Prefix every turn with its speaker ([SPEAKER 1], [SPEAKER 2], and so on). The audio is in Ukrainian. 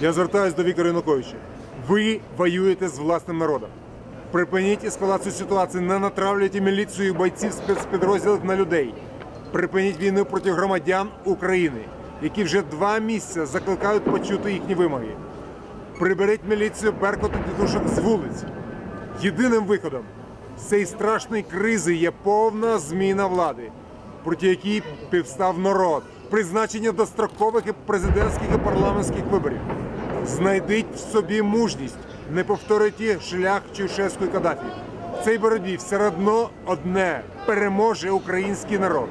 [SPEAKER 1] Я звертаюсь до Віктора Януковича. Ви воюєте з власним народом. Припиніть ескалацію ситуації, не натравлюйте міліцію і бойців спецпідрозділів на людей. Припиніть війну проти громадян України, які вже два місяці закликають почути їхні вимоги. Приберіть міліцію Беркут і тітушок з вулиць. Єдиним виходом з цієї страшної кризи є повна зміна влади, проти якій півстав народ, призначення дострокових президентських і парламентських виборів. Знайдіть в собі мужність, не повторюйте шлях Чаушеску і Каддафі. В цій боротьбі все одно одне переможе український народ.